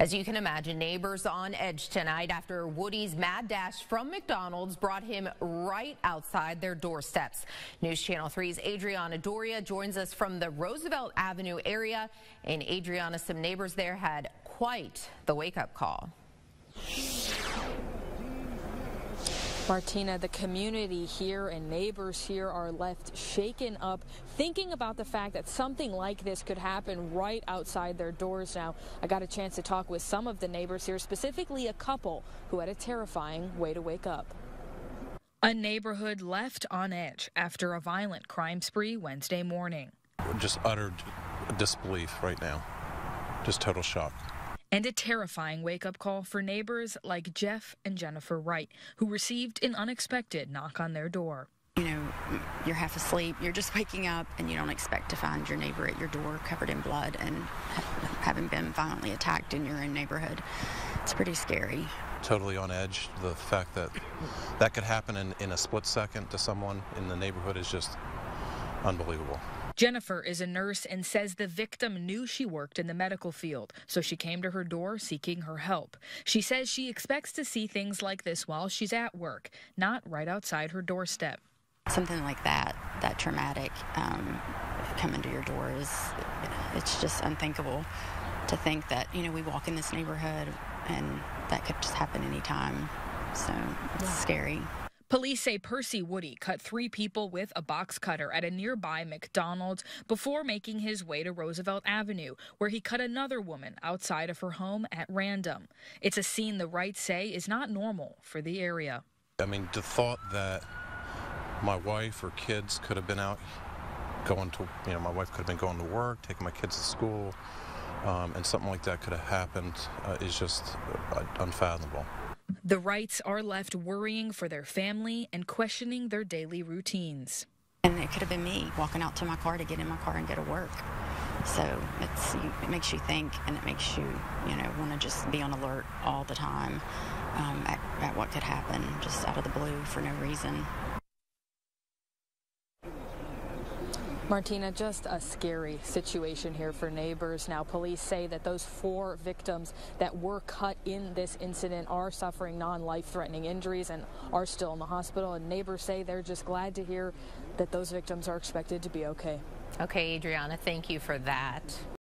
As you can imagine, neighbors on edge tonight after Woody's mad dash from McDonald's brought him right outside their doorsteps. News Channel 3's Adriana Doria joins us from the Roosevelt Avenue area. And Adriana, some neighbors there had quite the wake-up call. Martina, the community here and neighbors here are left shaken up, thinking about the fact that something like this could happen right outside their doors now. I got a chance to talk with some of the neighbors here, specifically a couple who had a terrifying way to wake up. A neighborhood left on edge after a violent crime spree Wednesday morning. Just utter disbelief right now. Just total shock and a terrifying wake up call for neighbors like Jeff and Jennifer Wright, who received an unexpected knock on their door. You know, you're half asleep, you're just waking up, and you don't expect to find your neighbor at your door covered in blood and having been violently attacked in your own neighborhood. It's pretty scary. Totally on edge. The fact that that could happen in, in a split second to someone in the neighborhood is just unbelievable. Jennifer is a nurse and says the victim knew she worked in the medical field, so she came to her door seeking her help. She says she expects to see things like this while she's at work, not right outside her doorstep. Something like that, that traumatic, um, coming to your door is, it's just unthinkable to think that, you know, we walk in this neighborhood and that could just happen anytime. So it's yeah. scary. Police say Percy Woody cut three people with a box cutter at a nearby McDonald's before making his way to Roosevelt Avenue, where he cut another woman outside of her home at random. It's a scene the Wrights say is not normal for the area. I mean, the thought that my wife or kids could have been out going to, you know, my wife could have been going to work, taking my kids to school, um, and something like that could have happened uh, is just uh, unfathomable. The Wrights are left worrying for their family and questioning their daily routines. And it could have been me walking out to my car to get in my car and go to work. So it's it makes you think, and it makes you you know want to just be on alert all the time um, at, at what could happen just out of the blue for no reason. Martina, just a scary situation here for neighbors. Now, police say that those four victims that were cut in this incident are suffering non life threatening injuries and are still in the hospital. And neighbors say they're just glad to hear that those victims are expected to be okay. Okay, Adriana, thank you for that.